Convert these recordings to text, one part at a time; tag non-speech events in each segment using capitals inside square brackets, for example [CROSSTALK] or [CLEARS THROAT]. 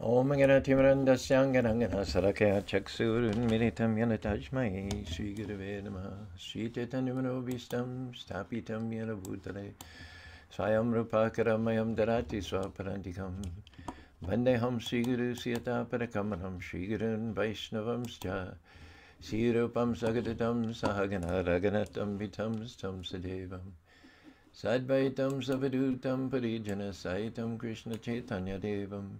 Om Omagana Timaranda Sanganangana Sarakaya Chaksurun Militam Yanatajmai Sri Guruvedama Sri Chaitanyamano Vistam Stapitam Yana Bhutale. Swayam Rupakaramayam Darati Swaparantikam. Vandeham Sri Guru Siyata Parakamanam Sri Gurun Vaishnavamscha Sri Rupam Sagadatam Sahagana Raganatam Vitam Stam Sadevam. Sadvaitam Savadutam Parijana Saitam Krishna Chaitanya Devam.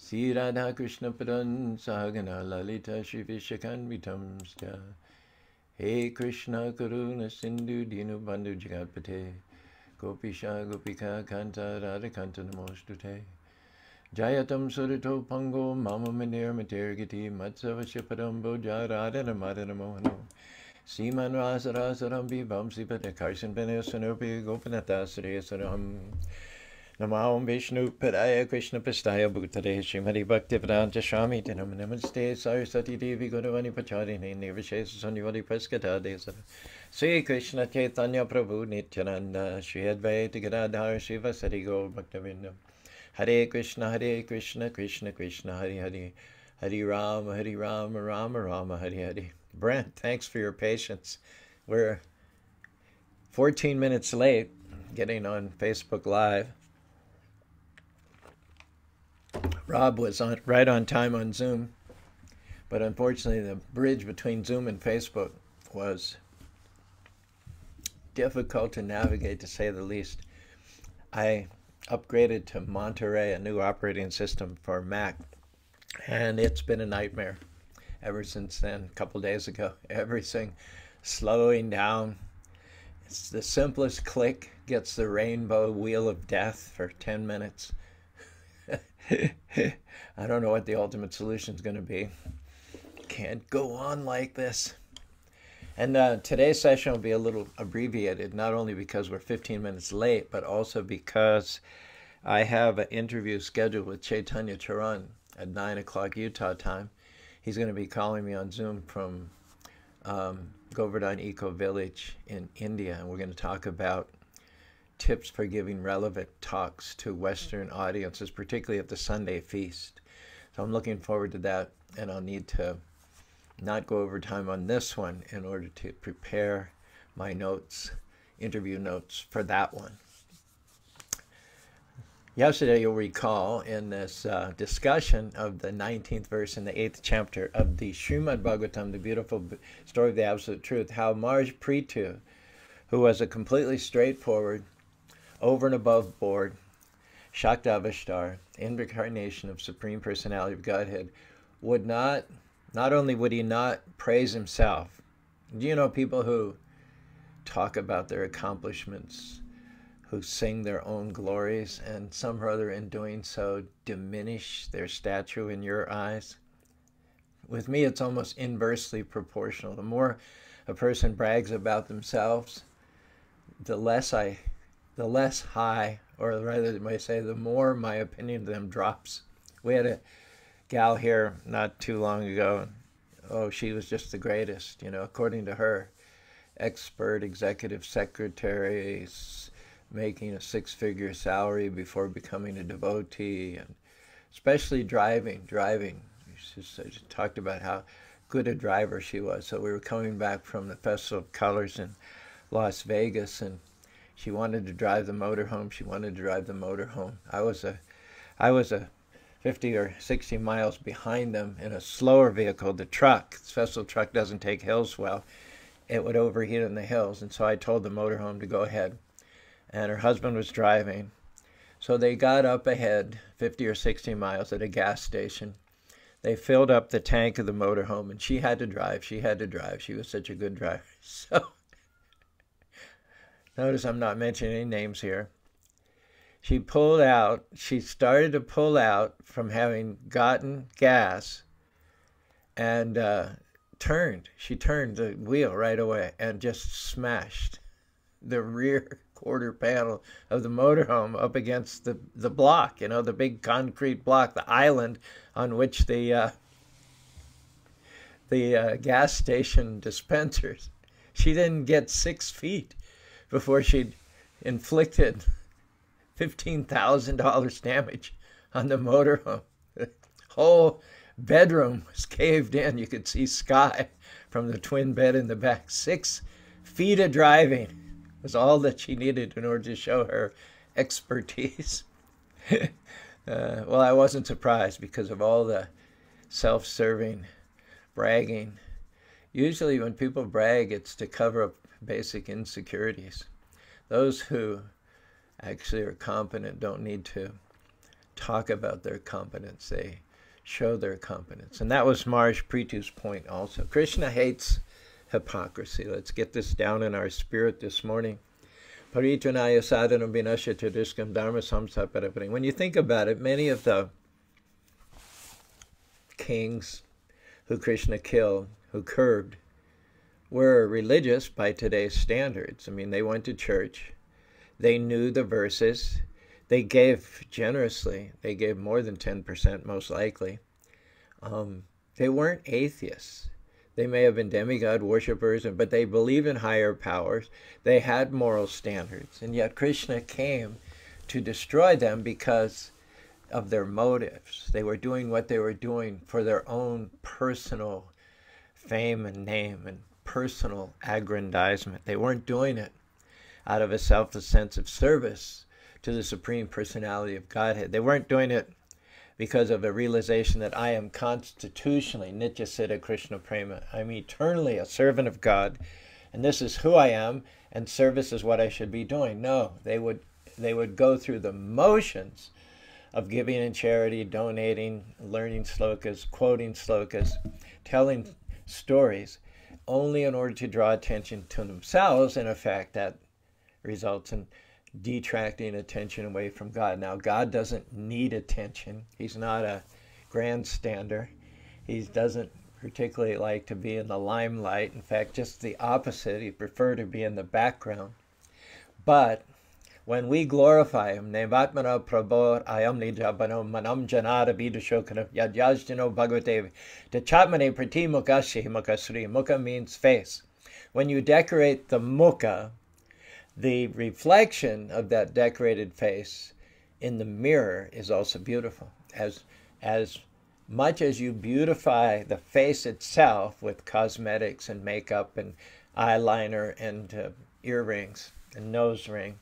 Shri Radha Krishna श्रीराधाकृष्णपदं सागना ललिता श्रीविशकान्वितं हे कृष्ण करुण सिंधु करुणसिन्धु दीनुबन्धु जगत्पथे गोपीशा गोपिका कान्त राधकान्त नमोऽस्तु ते जायतं सुरतो पंगो मम मनिर्मतिर्गिति मत्सवस्य परं भोजाराधनमादनमोहनो Siman Rasa Rasa Rambi Bamsi Pata Karsan Bene Sanopi Gopinata Sri Saram Namo Vishnu Padaya Krishna Pastaya Bhutare Srimati Bhaktivedanta Swami Dinam Namaste Saraswati Devi Guruvani Pacharini Nirvishesa Sanyavadi Praskata Desara Sri Krishna Chaitanya Prabhu Nityananda Sri Advaita Gadadhar Shiva Sati Gaur Bhaktivinoda Hare Krishna Hare Krishna Krishna Krishna Hare Hare Hare Rama Hare Rama Rama Rama Hare Hare Brent, thanks for your patience. We're 14 minutes late getting on Facebook Live. Rob was on right on time on Zoom, but unfortunately, the bridge between Zoom and Facebook was difficult to navigate, to say the least. I upgraded to Monterey, a new operating system for Mac, and it's been a nightmare ever since then. A couple days ago, [LAUGHS] everything slowing down. It's the simplest click gets the rainbow wheel of death for 10 minutes [LAUGHS] I don't know what the ultimate solution is going to be. Can't go on like this. And uh, today's session will be a little abbreviated, not only because we're 15 minutes late, but also because I have an interview scheduled with Chaitanya Charan at 9 o'clock Utah time. He's going to be calling me on Zoom from um, Govardhan Eco Village in India, and we're going to talk about tips for giving relevant talks to Western audiences, particularly at the Sunday feast. So I'm looking forward to that, and I'll need to not go over time on this one in order to prepare my notes, interview notes for that one. Yesterday, you'll recall in this uh, discussion of the 19th verse in the 8th chapter of the Srimad Bhagavatam, the beautiful story of the Absolute Truth, how Maharaj Prithu, who was a completely straightforward, over and above board, Shaktavishtar, incarnation of Supreme Personality of Godhead, would not, not only would he not praise himself, do you know people who talk about their accomplishments, who sing their own glories, and some or other in doing so diminish their stature in your eyes? With me, it's almost inversely proportional. The more a person brags about themselves, the less I the less high, or rather, might say, the more my opinion of them drops. We had a gal here not too long ago. Oh, she was just the greatest, you know, according to her. Expert executive secretary, making a six figure salary before becoming a devotee, and especially driving. Driving. She she talked about how good a driver she was. So we were coming back from the Festival of Colors in Las Vegas, and she wanted to drive the motor home. She wanted to drive the motor home. I was a, I was a 50 or 60 miles behind them in a slower vehicle. The truck, the special truck doesn't take hills well. It would overheat in the hills. And so I told the motorhome to go ahead. And her husband was driving. So they got up ahead 50 or 60 miles at a gas station. They filled up the tank of the motorhome and she had to drive. She had to drive. She was such a good driver. [LAUGHS] So Notice I'm not mentioning any names here. She pulled out, she started to pull out from having gotten gas and uh, turned. She turned the wheel right away and just smashed the rear [LAUGHS] quarter panel of the motorhome up against the, the block, you know, the big concrete block, the island on which the uh, the uh, gas station [LAUGHS] dispensers. She didn't get six feet before she'd inflicted $15,000 damage on the motorhome. The whole bedroom was caved in. You could see sky from the twin bed in the back. Six feet of driving was all that she needed in order to show her expertise. [LAUGHS] uh, well, I wasn't surprised because of all the self serving bragging. Usually, when people brag, it's to cover up basic insecurities. Those who actually are competent don't need to talk about their competence. They show their competence. And that was Maharaj Prithu's point also. Krishna hates hypocrisy. Let's get this down in our spirit this morning. When you think about it, many of the kings who Krishna killed, who curbed, were religious by today's standards. I mean, they went to church, they knew the verses, they gave generously. They gave more than 10%, most likely. Um, they weren't atheists. They may have been demigod worshippers, but they believed in higher powers. They had moral standards. And yet Krishna came to destroy them because of their motives. They were doing what they were doing for their own personal fame and name and personal aggrandizement. They weren't doing it out of a selfless sense of service to the Supreme Personality of Godhead. They weren't doing it because of a realization that I am constitutionally Nitya Siddha Krishna Prema. I'm eternally a servant of God, and this is who I am, and service is what I should be doing. No, they would they would go through the motions of giving in charity, donating, learning slokas, quoting slokas, telling stories, only in order to draw attention to themselves. In effect, that results in detracting attention away from God. Now, God doesn't need attention. He's not a grandstander. He doesn't particularly like to be in the limelight. In fact, just the opposite. He'd prefer to be in the background. But when we glorify him, Nevatmana Prabhor Ayamni Jabano Manam Janara Bidushokanam Yadyajjano Bhagavate Dachatmane Prati Mukashi Mukasri. Mukha means face. When you decorate the mukha, the reflection of that decorated face in the mirror is also beautiful. As, as much as you beautify the face itself with cosmetics and makeup and eyeliner and uh, earrings and nose ring,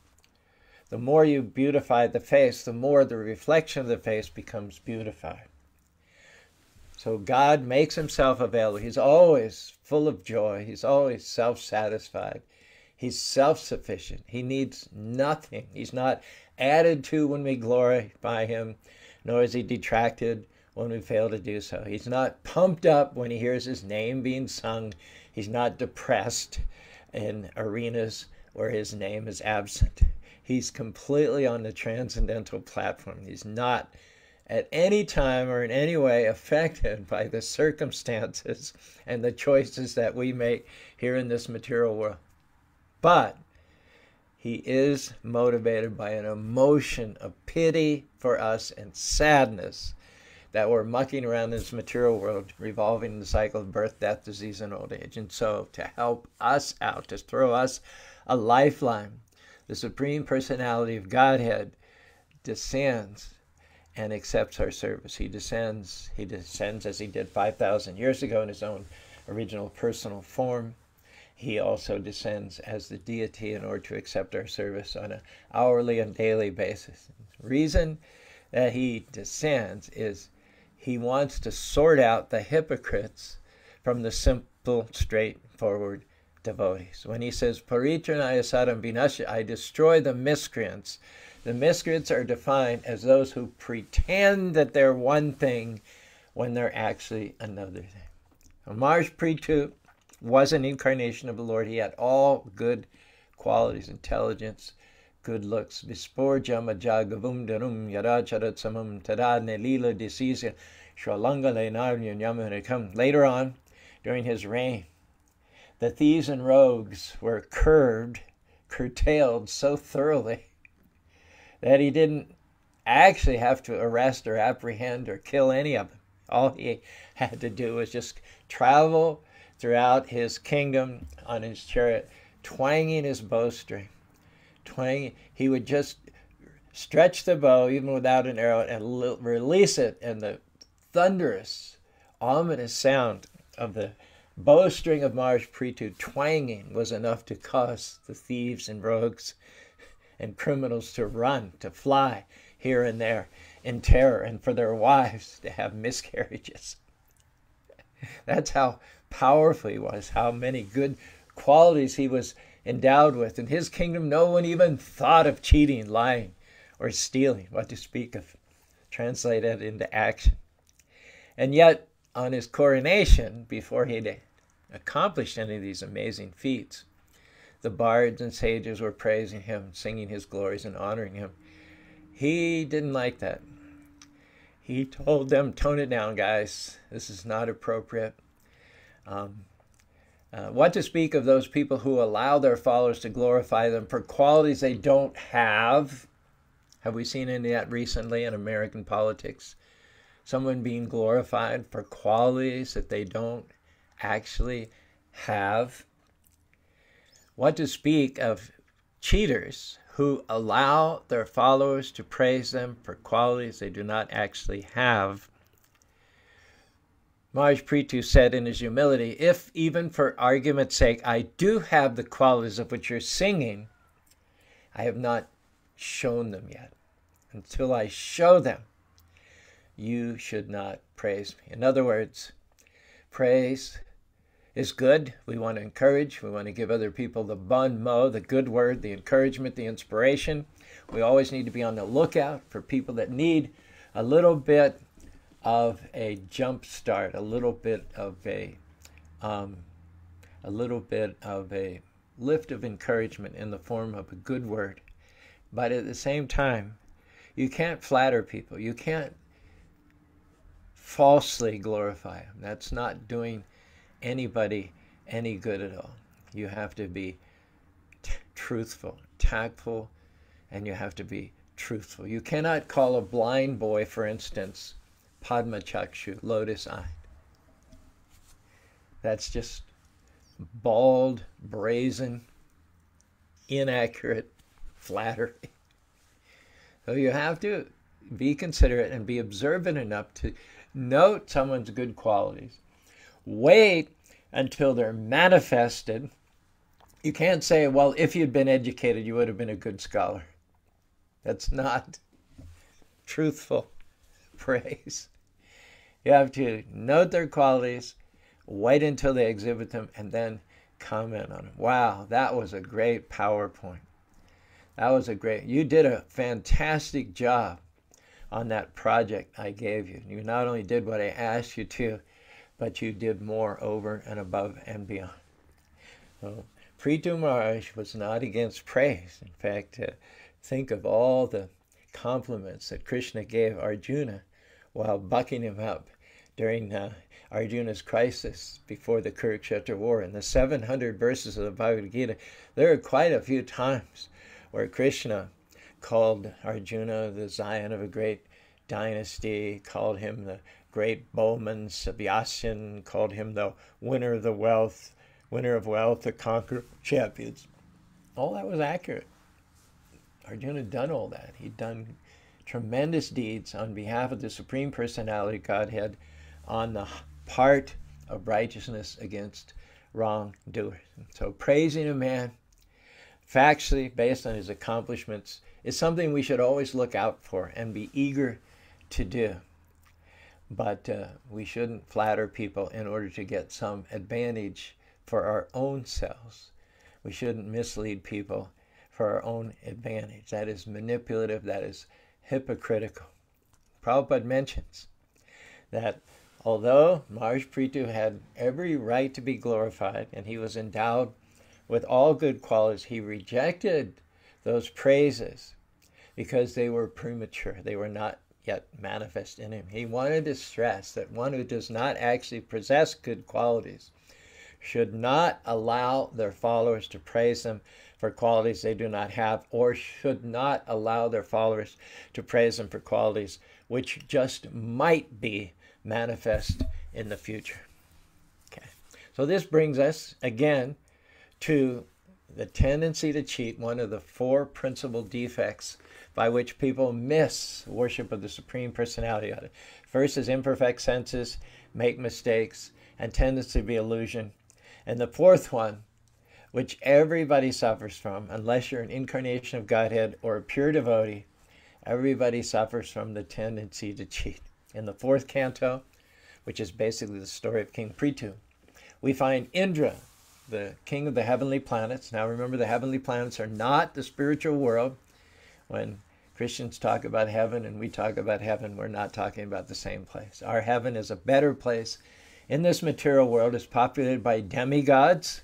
the more you beautify the face, the more the reflection of the face becomes beautified. So God makes himself available. He's always full of joy. He's always self satisfied. He's self sufficient. He needs nothing. He's not added to when we glorify Him, nor is He detracted when we fail to do so. He's not pumped up when He hears His name being sung. He's not depressed in arenas where His name is absent. He's completely on the transcendental platform. He's not at any time or in any way affected [LAUGHS] by the circumstances and the choices that we make here in this material world. But he is motivated by an emotion of pity for us and sadness that we're mucking around in this material world, revolving the cycle of birth, death, disease, and old age. And so, to help us out, to throw us a lifeline, the Supreme Personality of Godhead descends and accepts our service. He descends, he descends as he did 5,000 years ago in his own original personal form he also descends as the deity in order to accept our service on an hourly and daily basis. The reason that he descends is he wants to sort out the hypocrites from the simple, straightforward devotees. When he says, Paritranaya sadam I destroy the miscreants. The miscreants are defined as those who pretend that they're one thing when they're actually another thing. Maharaj Prithu was an incarnation of the Lord. He had all good qualities, intelligence, good looks. Visporja jagavum darum yadacharat samam tadadne lila disisya shalangale narnyam Later on, during his reign, the thieves and rogues were curbed, curtailed so thoroughly that he didn't actually have to arrest or apprehend or kill any of them. All he had to do was just travel throughout his kingdom on his chariot, twanging his bowstring. Twanging, he would just stretch the bow even without an arrow and release it, and the thunderous, ominous sound of the bowstring of Maharaj Prithu twanging was enough to cause the thieves and rogues and criminals to run, to fly here and there in terror, and for their wives to have miscarriages. [LAUGHS] That's how powerful he was, how many good qualities he was endowed with. In his kingdom, no one even thought of cheating, lying, or stealing, what to speak of translate into action. And yet, on his coronation, before he'd accomplished any of these amazing feats, the bards and sages were praising him, singing his glories, and honoring him. He didn't like that. He told them, tone it down, guys. This is not appropriate. Um, uh, what to speak of those people who allow their followers to glorify them for qualities they don't have? Have we seen any of that recently in American politics? Someone being glorified for qualities that they don't actually have? What to speak of cheaters who allow their followers to praise them for qualities they do not actually have? Maharaj Prithu said in his humility, If even for argument's sake I do have the qualities of which you're singing, I have not shown them yet. Until I show them, you should not praise me. In other words, praise is good. We want to encourage. We want to give other people the bon mot, the good word, the encouragement, the inspiration. We always need to be on the lookout for people that need a little bit of a jump start, a little bit of a, um, a little bit of a lift of encouragement in the form of a good word. But at the same time, you can't flatter people. You can't falsely glorify them. That's not doing anybody any good at all. You have to be t- truthful, tactful, and you have to be truthful. You cannot call a blind boy, for instance, Padma Chakshu, lotus eyed. That's just bald, brazen, inaccurate flattery. [LAUGHS] So you have to be considerate and be observant enough to note someone's good qualities Wait until they're manifested. You can't say, well, if you'd been educated, you would have been a good scholar. That's not truthful [LAUGHS] praise. You have to note their qualities, wait until they exhibit them, and then comment on them. Wow, that was a great PowerPoint. That was a great, you did a fantastic job on that project I gave you. You not only did what I asked you to, but you did more over and above and beyond. So, Prithu Maharaj was not against praise. In fact, uh, think of all the compliments that Krishna gave Arjuna while bucking him up during uh, Arjuna's crisis before the Kurukshetra war. In the 700 verses of the Bhagavad Gita, there are quite a few times where Krishna called Arjuna the scion of a great dynasty, called him the great bowman Savyasachi called him the winner of the wealth, winner of wealth, the conqueror champions. All that was accurate. Arjuna had done all that. He'd done tremendous deeds on behalf of the Supreme Personality Godhead on the part of righteousness against wrongdoers. So praising a man factually based on his accomplishments is something we should always look out for and be eager to do but uh, we shouldn't flatter people in order to get some advantage for our own selves. We shouldn't mislead people for our own advantage. That is manipulative, that is hypocritical. Prabhupada mentions that although Maharaj Prithu had every right to be glorified and he was endowed with all good qualities, he rejected those praises because they were premature. They were not yet manifest in him. He wanted to stress that one who does not actually possess good qualities should not allow their followers to praise them for qualities they do not have, or should not allow their followers to praise them for qualities which just might be manifest in the future. Okay. So this brings us again to the tendency to cheat, one of the four principal defects by which people miss worship of the Supreme Personality. First is imperfect senses, make mistakes, and tendency to be illusion. And the fourth one, which everybody suffers from, unless you're an incarnation of Godhead or a pure devotee, everybody suffers from the tendency to cheat. In the fourth canto, which is basically the story of King Prithu, we find Indra, the king of the heavenly planets. Now remember, the heavenly planets are not the spiritual world. When Christians talk about heaven and we talk about heaven, we're not talking about the same place. Our heaven is a better place. In this material world, is populated by demigods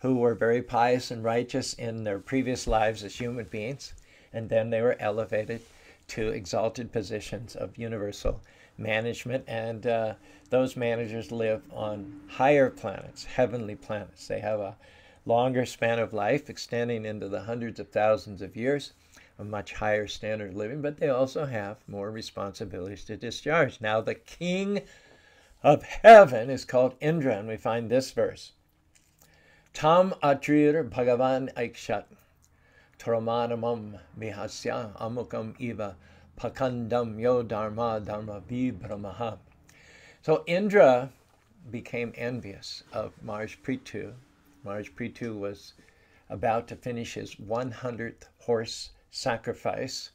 who were very pious and righteous in their previous lives as human beings, and then they were elevated to exalted positions of universal management. And uh, those managers live on higher planets, heavenly planets. They have a longer span of life, extending into the hundreds of thousands of years, a much higher standard of living, but they also have more responsibilities to discharge. Now, the king of heaven is called Indra, and we find this verse Tam Atrir Bhagavan Aikshat Tramanamam Mihasya Amukam Iva Pakandam Yo Dharma Dharma Vibhramaha. So Indra became envious of Maharaj Prithu. Maharaj Prithu was about to finish his 100th horse sacrifice.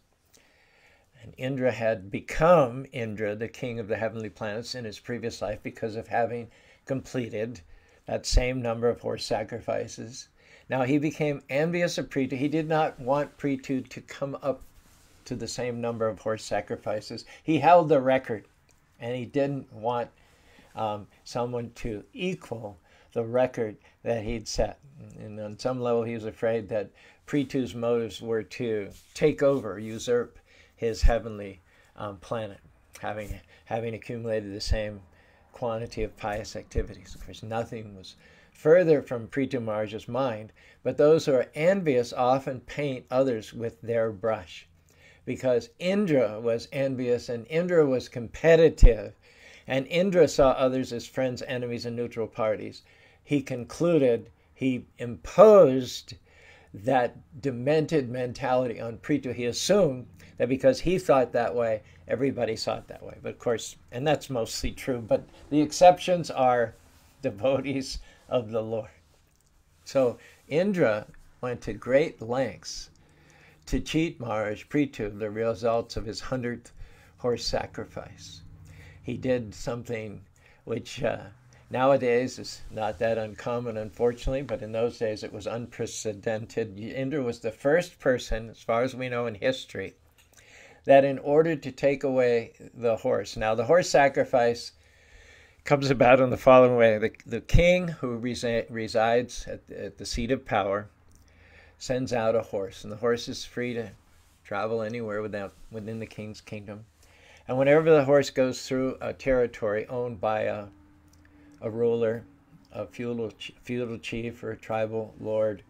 And Indra had become Indra, the king of the heavenly planets, in his previous life because of having completed that same number of horse sacrifices. Now he became envious of Prithu. He did not want Prithu to come up to the same number of horse sacrifices. He held the record, and he didn't want um, someone to equal the record that he'd set. And on some level, he was afraid that Prithu's motives were to take over, usurp his heavenly um, planet, having having accumulated the same quantity of pious activities. Of course, nothing was further from Prithu Maharaj's mind, but those who are envious often paint others with their brush because Indra was envious and Indra was competitive, and Indra saw others as friends, enemies, and neutral parties. He concluded, he imposed that demented mentality on Prithu. He assumed that because he thought that way, everybody it that way. But of course, and that's mostly true, but the exceptions are devotees of the Lord. So Indra went to great lengths to cheat Maharaj Prithu the results of his hundredth horse sacrifice. He did something which uh, nowadays is not that uncommon, unfortunately, but in those days it was unprecedented. Indra was the first person, as far as we know in history, that in order to take away the horse, now the horse sacrifice comes about in the following way the, the king who resi- resides at, at the seat of power sends out a horse, and the horse is free to travel anywhere without, within the king's kingdom. And whenever the horse goes through a territory owned by a, a ruler, a feudal, feudal chief, or a tribal lord,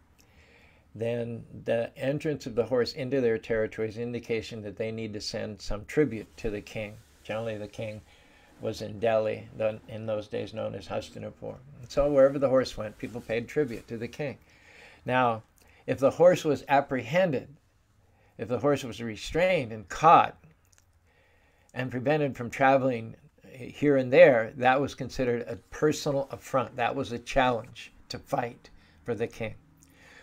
then the entrance of the horse into their territory is indication that they need to send some tribute to the king. Generally, the king was in Delhi, in those days known as Hastinapur. So wherever the horse went, people paid tribute to the king. Now, if the horse was apprehended, if the horse was restrained and caught and prevented from traveling here and there, that was considered a personal affront. That was a challenge to fight for the king.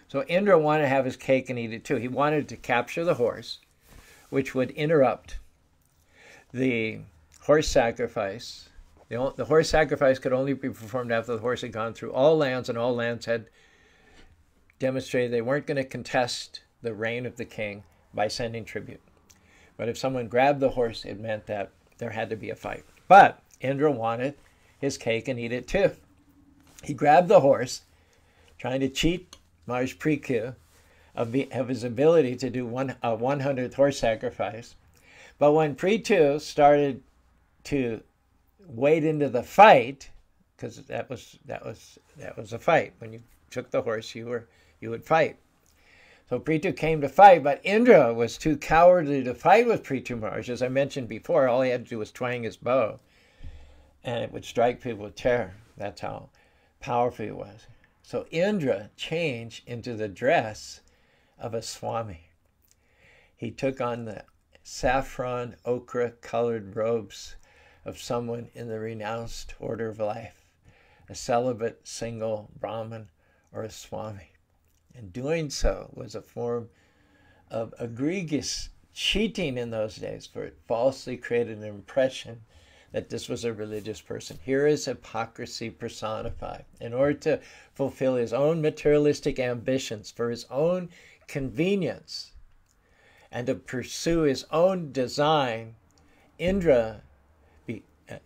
So Indra wanted to have his cake and eat it too. He wanted to capture the horse, which would interrupt the horse sacrifice. The, the horse sacrifice could only be performed after the horse had gone through all lands, and all lands had demonstrated they weren't going to contest the reign of the king by sending tribute. But if someone grabbed the horse, it meant that there had to be a fight. But Indra wanted his cake and eat it too. He grabbed the horse, trying to cheat Maharaj Prithu of, of his ability to do one, a 100th horse sacrifice. But when Prithu started to wade into the fight, because that was that was that was a fight. When you took the horse, you were you would fight. So Prithu came to fight, but Indra was too cowardly to fight with Prithu Maharaj. As I mentioned before, all he had to do was twang his bow, and it would strike people with terror. That's how powerful he was. So Indra changed into the dress of a Swami. he took on the saffron ochre colored robes of someone in the renounced order of life, a celibate single Brahmin or a Swami. And doing so was a form of egregious cheating in those days, for it falsely created an impression that this was a religious person. Here is hypocrisy personified. In order to fulfill his own materialistic ambitions for his own convenience and to pursue his own design, Indra be, uh,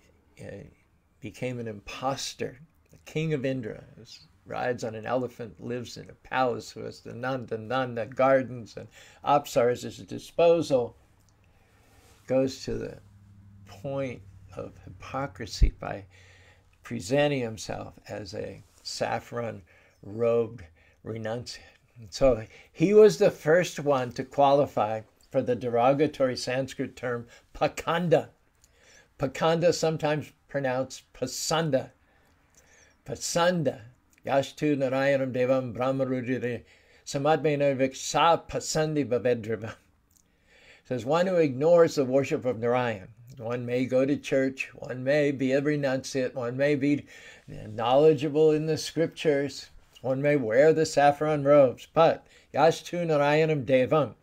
became an impostor. The king of Indra rides on an elephant, lives in a palace, who has the Nanda Nanda gardens and Apsaras at his disposal, goes to the point of hypocrisy by presenting himself as a saffron robed renunciate. So he was the first one to qualify for the derogatory Sanskrit term pakanda. Pakanda, sometimes pronounced pasanda. Pasanda. Yashtu Narayanam Devam Brahmarudire Samadmena Viksha Pasandi Bavedriva. Says one who ignores the worship of Narayan one may go to church, one may be a renunciate, one may be knowledgeable in the scriptures, one may wear the saffron robes, but Yashtu Narayanam Devam,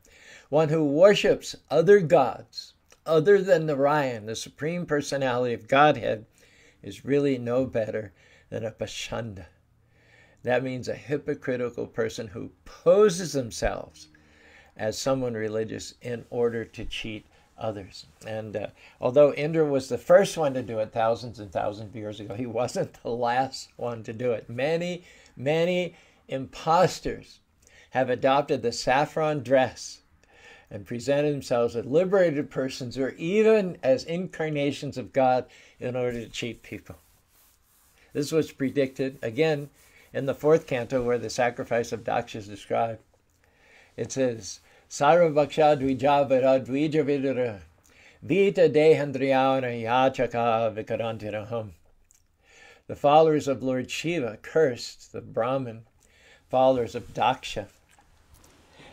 one who worships other gods other than Narayan, the Supreme Personality of Godhead, is really no better than a Pashanda. That means a hypocritical person who poses themselves as someone religious in order to cheat others. And uh, although Indra was the first one to do it thousands and thousands of years ago, he [LAUGHS] wasn't the last one to do it. Many, many impostors have adopted the saffron dress and presented themselves as liberated persons or even as incarnations of God in order to cheat people. This was predicted again in the fourth canto where the sacrifice of Daksha is described. It says, Sarvabhaksha Dvijavara Vita Dehandriyana Yachaka Vikarantiraham. The followers of Lord Shiva cursed the Brahmin followers of Daksha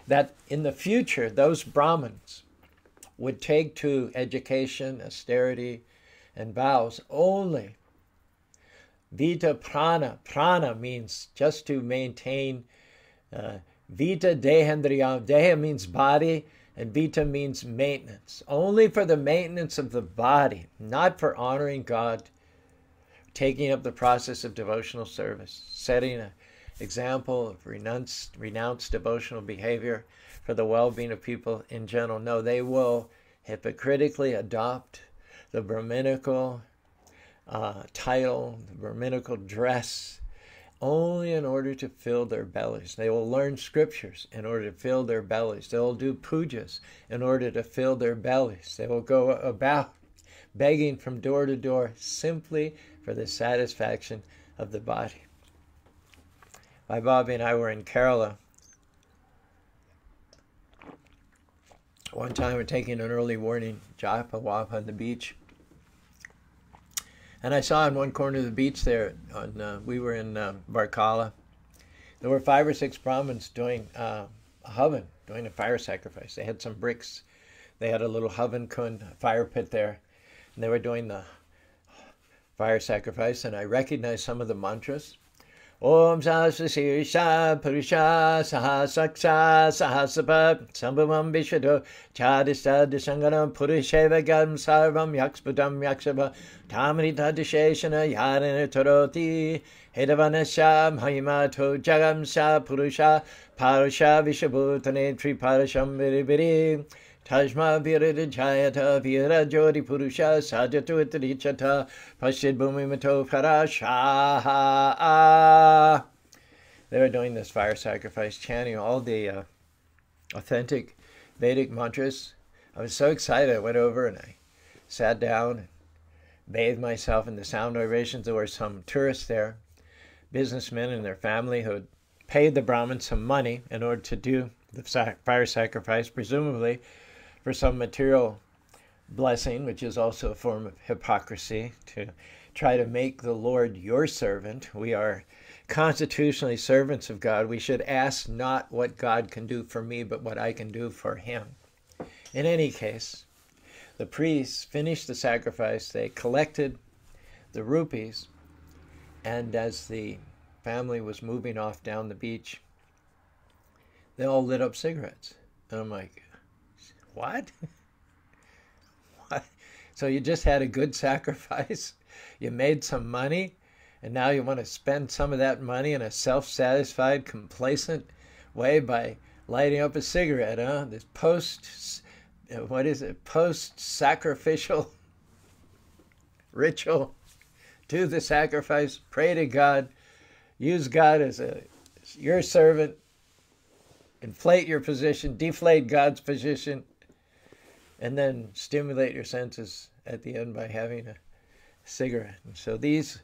that in the future those Brahmins would take to education, austerity, and vows only. Vita prana. Prana means just to maintain uh, Vita dehendriya. Deha means body, and vita means maintenance. Only for the maintenance of the body, not for honoring God, taking up the process of devotional service, setting an example of renounced, renounced devotional behavior for the well being of people in general. No, they will hypocritically adopt the Brahminical uh, title, the Brahminical dress, only in order to fill their bellies. They will learn scriptures in order to fill their bellies. They will do pujas in order to fill their bellies. They will go about begging from door to door simply for the satisfaction of the body. My Bobby and I were in Kerala. One time we're taking an early morning japa walk on the beach and I saw in one corner of the beach there, on, uh, we were in uh, Varkala, there were five or six Brahmins doing uh, a havan, doing a fire sacrifice. They had some bricks. They had a little havan kund, fire pit there, and they were doing the fire sacrifice. And I recognized some of the mantras. ॐ सहस्रशीर्षा पुरुषा सहस्रक्षा सम्भवं विश्वतो विशदो पुरुषैव गं सर्वं यक्षुटं यक्षभ धामृताधिशेषण चरोति हिरवनस्या महिमाथो जगं स्या पुरुषा पार्श विश्वभूतने त्रिपार्षं विरिभिरि Tajma Virada Jayata Vira Jodi Purusha Sajatu Itrichata Pashid Bhumimato Parasha. They were doing this fire sacrifice, chanting all the uh, authentic Vedic mantras. I was so excited. I went over and I sat down and bathed myself in the sound vibrations. There were some tourists there, businessmen and their family who had paid the Brahmin some money in order to do the fire sacrifice, presumably for some material blessing, which is also a form of hypocrisy, to try to make the Lord your servant. We are constitutionally servants of God. We should ask not what God can do for me, but what I can do for him. In any case, the priests finished the sacrifice, they collected the rupees, and as the family was moving off down the beach, they all lit up cigarettes. And I'm like, what? [LAUGHS] what? So you just had a good sacrifice, [LAUGHS] you made some money, and now you want to spend some of that money in a self satisfied, complacent way by lighting up a cigarette, huh? This post, uh, what is it? Post sacrificial [LAUGHS] ritual. Do the sacrifice, pray to God, use God as a your servant, inflate your position, deflate God's position, and then stimulate your senses at the end by having a cigarette. And so these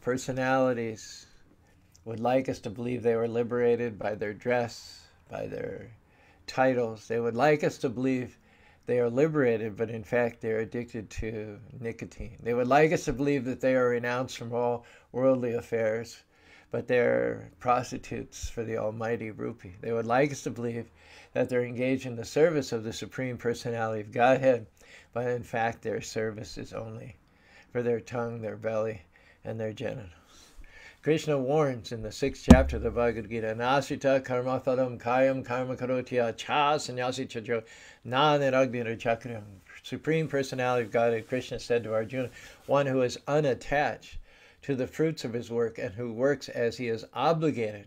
personalities would like us to believe they were liberated by their dress, by their titles. They would like us to believe they are liberated, but in fact they're addicted to nicotine. They would like us to believe that they are renounced from all worldly affairs, but they're prostitutes for the almighty rupee. They would like us to believe that they're engaged in the service of the Supreme Personality of Godhead, but in fact their service is only for their tongue, their belly, and their genitals. Krishna warns in the sixth chapter of the Bhagavad Gita, Nasita karma phalam kayam karma karotya cha sannyasi chajo na niragdhira chakram. Supreme Personality of Godhead, Krishna said to Arjuna, one who is unattached to the fruits of his work and who works as he is obligated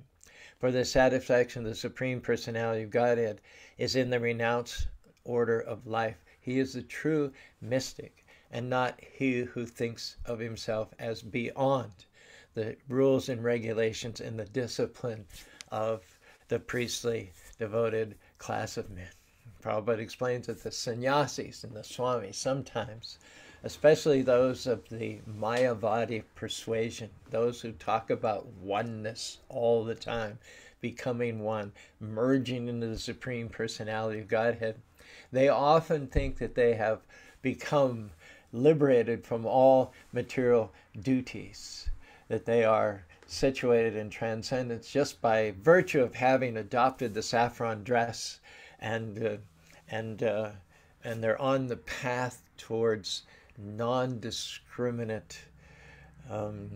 for the satisfaction of the Supreme Personality of Godhead is in the renounced order of life. He is the true mystic and not he who thinks of himself as beyond the rules and regulations and the discipline of the priestly devoted class of men. Prabhupada explains that the sannyasis and the swamis sometimes especially those of the Mayavadi persuasion, those who talk about oneness all the time, becoming one, merging into the Supreme Personality of Godhead. They often think that they have become liberated from all material duties, that they are situated in transcendence just by virtue of having adopted the saffron dress and uh, and uh, and they're on the path towards non-discriminate um,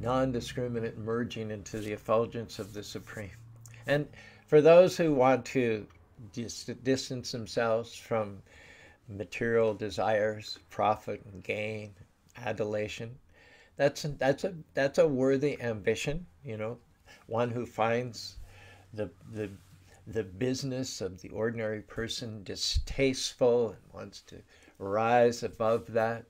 non-discriminate merging into the effulgence of the supreme. And for those who want to dis- distance themselves from material desires profit and gain adulation that's that's a that's a worthy ambition you know. One who finds the the the business of the ordinary person distasteful and wants to rise above that,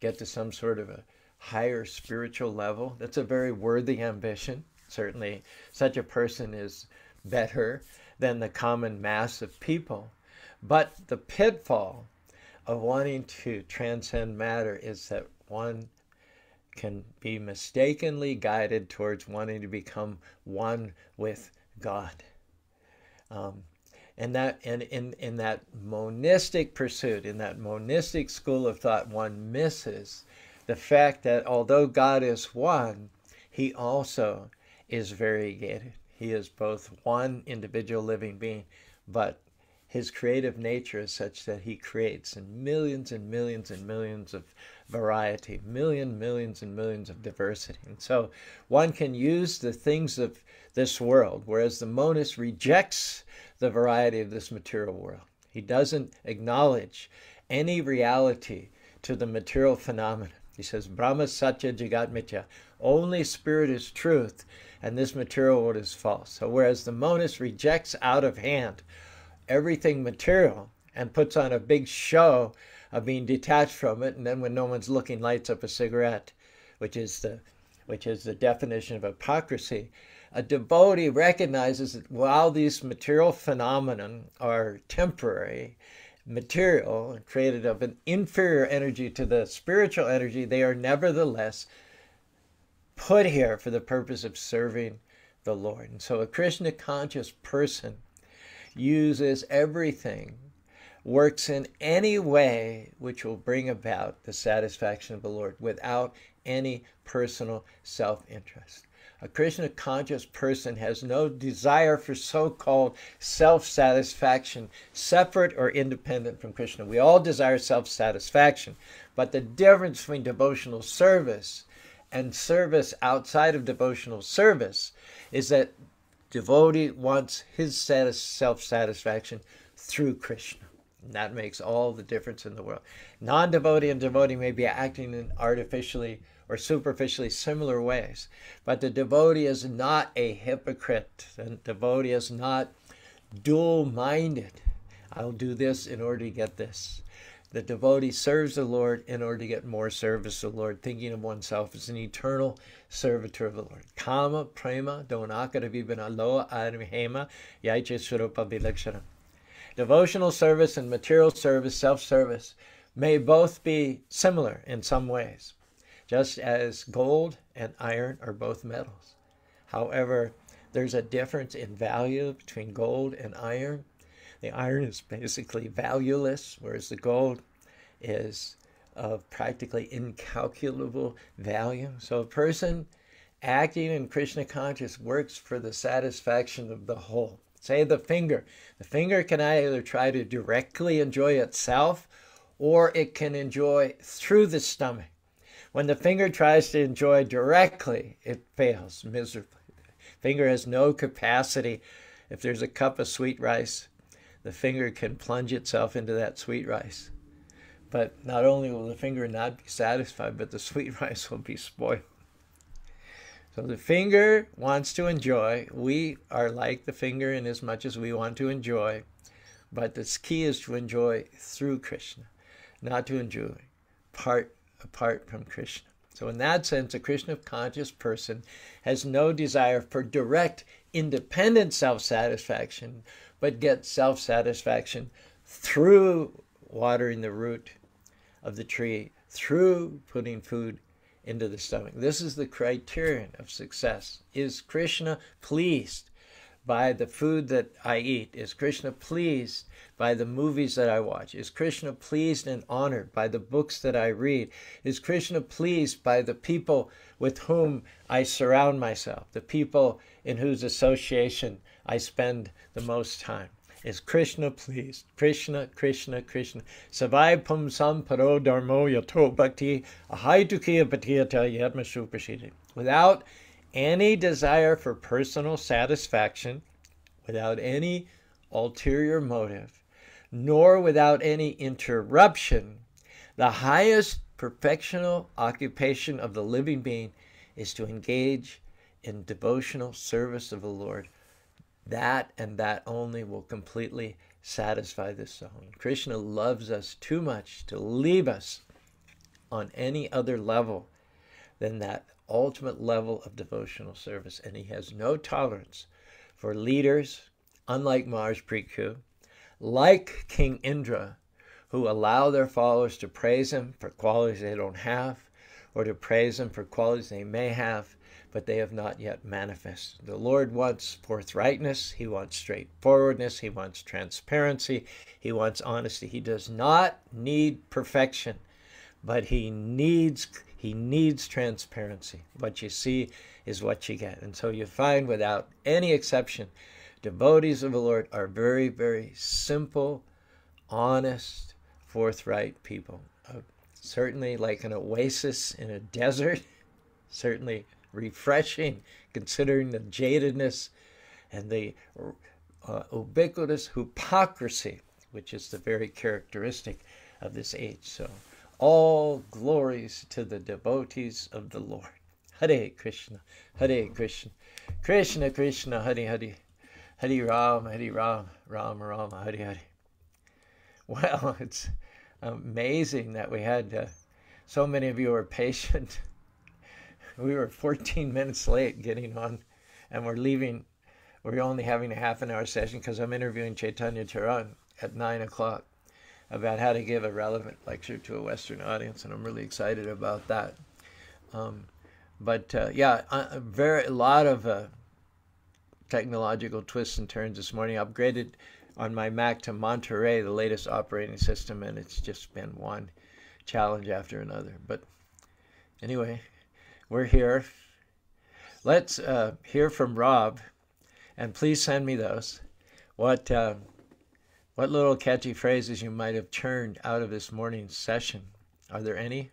get to some sort of a higher spiritual level. That's a very worthy ambition. Certainly, such a person is better than the common mass of people. But the pitfall of wanting to transcend matter is that one can be mistakenly guided towards wanting to become one with God. Um, and that and in, in that monistic pursuit in that monistic school of thought one misses the fact that although god is one he also is variegated. He is both one individual living being but his creative nature is such that he creates in millions and millions and millions of variety million millions and millions of diversity. And so one can use the things of this world whereas the monist rejects the variety of this material world. He doesn't acknowledge any reality to the material phenomena. He says, Brahma Satya Jagat Mitya. Only spirit is truth, and this material world is false. So, whereas the monist rejects out of hand everything material and puts on a big show of being detached from it, and then when no one's looking, lights up a cigarette, which is the which is the definition of hypocrisy a devotee recognizes that while these material phenomena are temporary, material, created of an inferior energy to the spiritual energy, they are nevertheless put here for the purpose of serving the Lord. And so a Krishna conscious person uses everything, works in any way which will bring about the satisfaction of the Lord without any personal self interest. A Krishna conscious person has no desire for so called self satisfaction, separate or independent from Krishna. We all desire self satisfaction, but the difference between devotional service and service outside of devotional service is that devotee wants his self satisfaction through Krishna. That makes all the difference in the world. Non devotee and devotee may be acting in artificially or superficially similar ways. But the devotee is not a hypocrite. The devotee is not dual minded. I'll do this in order to get this. The devotee serves the Lord in order to get more service to the Lord, thinking of oneself as an eternal servitor of the Lord. Kama, prema, donakara vibhanaloa admihema, yaiche surupa vilakshana. Devotional service and material service, self service, may both be similar in some ways just as gold and iron are both metals. However, there's a difference in value between gold and iron. The iron is basically valueless, whereas the gold is of practically incalculable value. So a person acting in Krishna conscious works for the satisfaction of the whole. Say the finger. The finger can either try to directly enjoy itself or it can enjoy through the stomach. When the finger tries to enjoy directly, it fails miserably. Finger has no capacity. If there's a cup of sweet rice, the finger can plunge itself into that sweet rice. But not only will the finger not be satisfied, but the sweet [LAUGHS] rice will be spoiled. So the finger wants to enjoy. We are like the finger in as much as we want to enjoy. But the key is to enjoy through Krishna, not to enjoy part apart from Krishna. So, in that sense, a Krishna conscious person has no desire for direct, independent self satisfaction, but gets self satisfaction through watering the root of the tree, through putting food into the stomach. This is the criterion of success. Is Krishna pleased by the food that I eat? Is Krishna pleased by the movies that I watch? Is Krishna pleased and honored by the books that I read? Is Krishna pleased by the people with whom I surround myself, the people in whose association I spend the most time? Is Krishna pleased? Krishna, Krishna, Krishna. Savai pum sam paro dharmo yato bhakti ahaitukiya patiyata yatma suprashiti. Without any desire for personal satisfaction, without any ulterior motive, nor without any interruption, the highest perfectional occupation of the living being is to engage in devotional service of the Lord. That and that only will completely satisfy the soul. Krishna loves us too much to leave us on any other level than that ultimate level of devotional service. And he has no tolerance for leaders, unlike Maharaj Prithu, like King Indra, who allow their followers to praise him for qualities they don't have, or to praise him for qualities they may have, but they have not yet manifested. The Lord wants forthrightness, He wants straightforwardness, He wants transparency, He wants honesty. He does not need perfection, but He needs he needs transparency. What you see is what you get. And so you find, without any exception, devotees of the Lord are very, very simple, honest, forthright people. Uh, certainly like an oasis in a [LAUGHS] desert, certainly refreshing considering the jadedness and the uh, ubiquitous hypocrisy, which is the very characteristic of this age. So all glories to the devotees of the Lord. Hare Krishna, Hare Krishna, Krishna Krishna, Hare Hare, Hare Ram, Hare Ram, Ram Ram, Hare Hare. Well, [LAUGHS] it's amazing that we had uh, so many of you are patient. We were 14 minutes late getting on, and we're leaving. We're only having a half an hour session because I'm interviewing Chaitanya Charan at 9 o'clock about how to give a relevant lecture to a Western audience, and I'm really excited about that. Um, but uh, yeah, a, very a lot of uh, technological twists and turns this morning. I upgraded on my Mac to Monterey, the latest operating system, and it's just been one challenge after another. But anyway, we're here. let's uh, hear from Rob, and please send me those. What uh, what little catchy phrases you might have churned out of this morning's session? Are there any?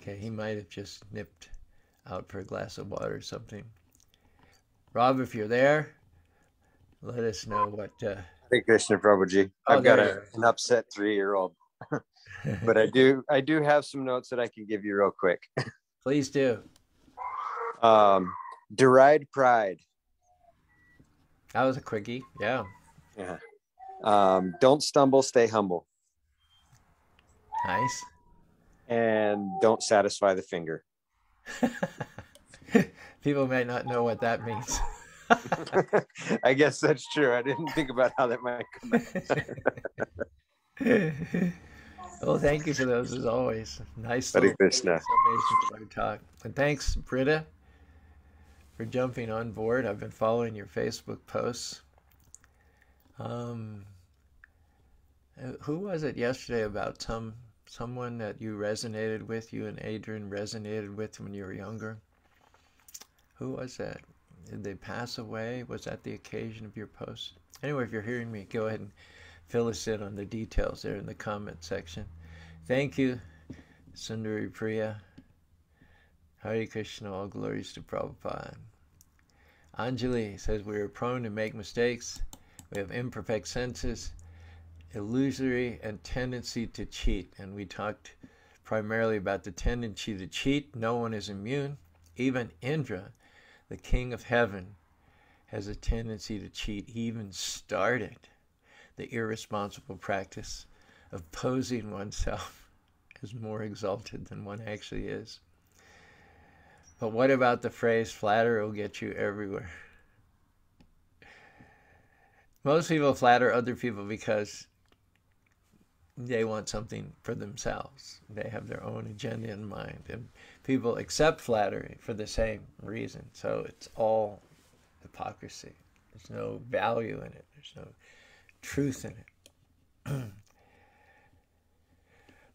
Okay, he might have just nipped out for a glass of water or something. Rob, if you're there, let us know what. Uh... Hey, Krishna Prabhuji. Oh, I've got a, an upset three-year-old, [LAUGHS] but I do I do have some notes that I can give you real quick. [LAUGHS] Please do. Um, deride pride. That was a quickie. Yeah. Yeah. Um, don't stumble, stay humble. Nice. And don't satisfy the finger. [LAUGHS] People may not know what that means. [LAUGHS] I guess that's true. I didn't think about how that might come out. [LAUGHS] well, thank you for those as always. Nice Hare Krishna. talk. And thanks, Britta, for jumping on board. I've been following your Facebook posts. Um, who was it yesterday about some someone that you resonated with, you and Adrian resonated with when you were younger? Who was that? Did they pass away? Was that the occasion of your post? Anyway, if you're hearing me, go ahead and fill us in on the details there in the comment section. Thank you, Sundari Priya. Hare Krishna, all glories to Prabhupada. Anjali says we are prone to make mistakes. We have imperfect senses illusory and tendency to cheat. And we talked primarily about the tendency to cheat. No one is immune. Even Indra, the king of heaven, has a tendency to cheat. He even started the irresponsible practice of posing oneself [LAUGHS] as more exalted than one actually is. But what about the phrase, flatter will get you everywhere? Most people flatter other people because they want something for themselves. They have their own agenda in mind. And people accept flattery for the same reason. So it's all hypocrisy. There's no value in it, there's no truth in it. [CLEARS THROAT]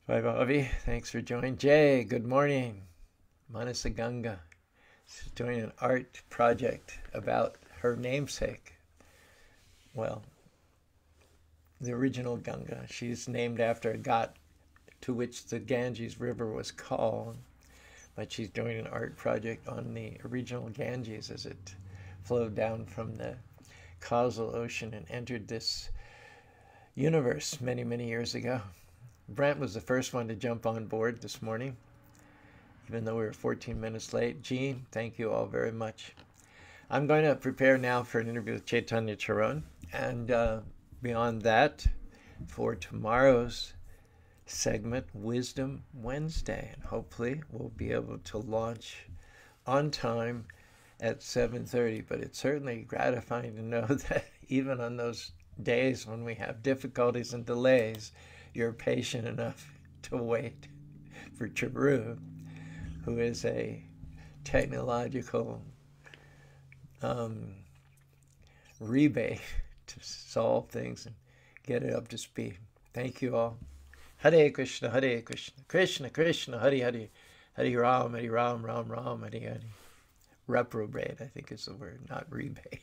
Bye, Bobby. Thanks for joining. Jay, good morning. Manasa Ganga is doing an art project about her namesake. Well, the original Ganga. She's named after a ghat to which the Ganges River was called, but she's doing an art project on the original Ganges as it flowed down from the causal ocean and entered this universe many, many years ago. Brent was the first one to jump on board this morning, even though we were 14 minutes late. Gene, thank you all very much. I'm going to prepare now for an interview with Chaitanya Charan, and uh, beyond that, for tomorrow's segment, Wisdom Wednesday. And hopefully we'll be able to launch on time at 7.30. But it's certainly gratifying to know [LAUGHS] that even on those days when we have difficulties and delays, you're patient enough to wait for Charu, who is a technological um, rebate [LAUGHS] to solve things and get it up to speed. Thank you all. Hare Krishna, Hare Krishna, Krishna Krishna, Hare Hare, Hare Ram, Hare Ram, Ram Ram, Hare Hare. Reprobate, I think is the word, not rebate.